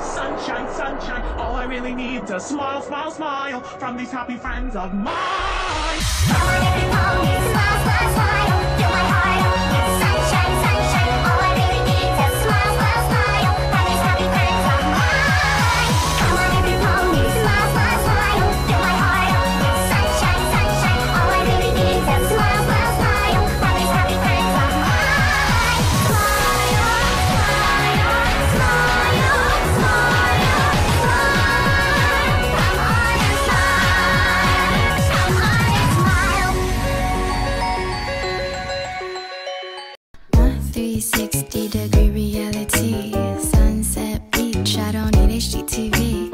Sunshine, sunshine. All I really need is a smile, smile, smile from these happy friends of mine. 360 degree reality. Sunset beach, I don't need HDTV